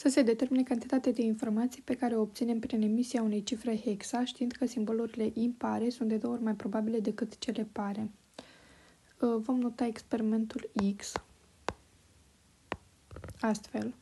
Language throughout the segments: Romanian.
să se determine cantitatea de informații pe care o obținem prin emisia unei cifre hexa, știind că simbolurile impare sunt de două ori mai probabile decât cele pare. Uh, vom nota experimentul X astfel.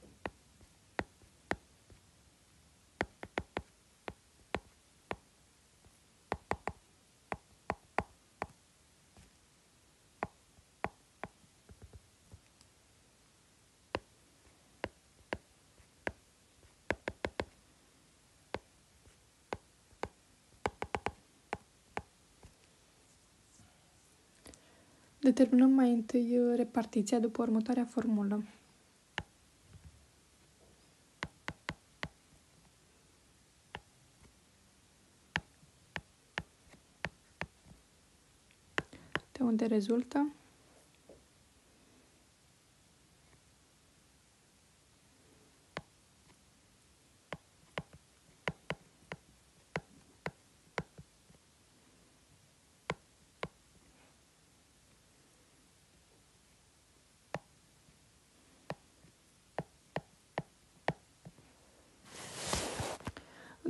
Determinăm mai întâi uh, repartiția după următoarea formulă. De unde rezultă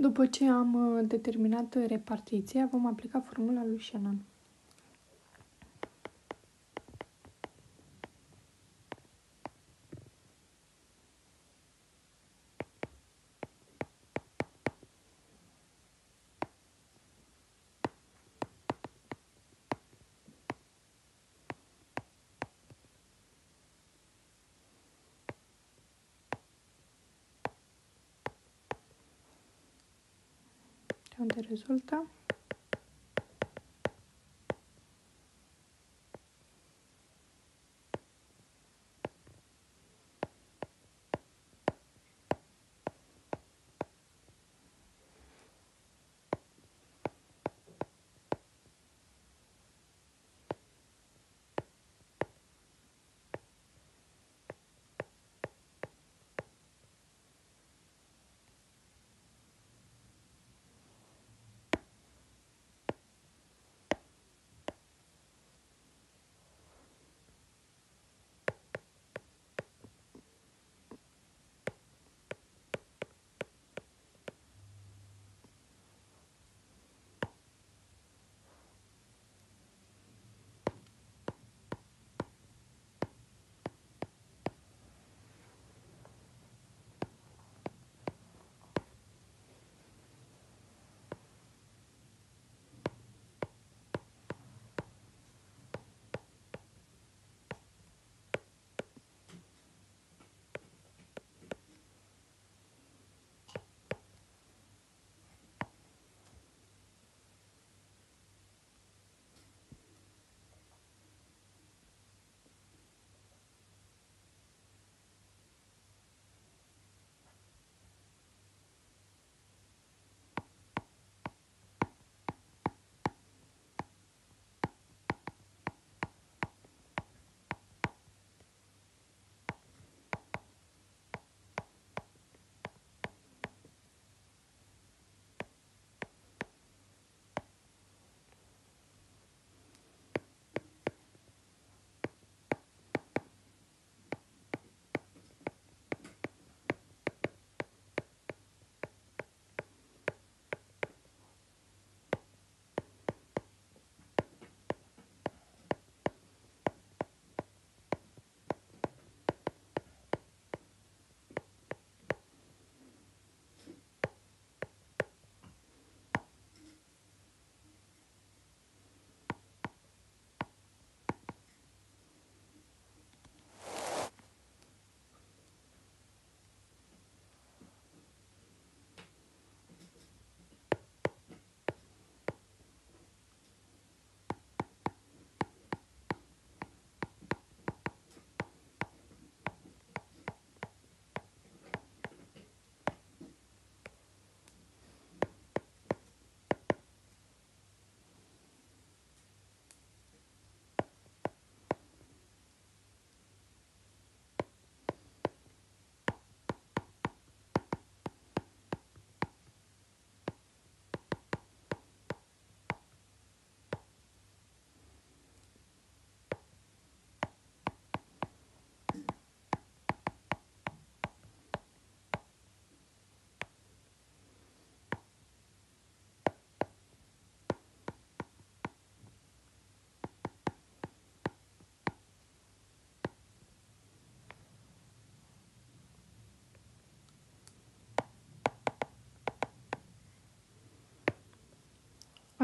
După ce am uh, determinat repartiția, vom aplica formula lui Shannon. Unde rezultă.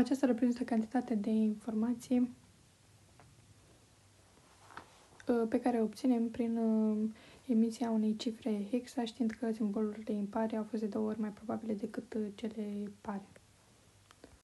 Aceasta reprezintă cantitatea de informații uh, pe care o obținem prin uh, emisia unei cifre hexa, știind că simbolurile impare au fost de două ori mai probabile decât uh, cele pare.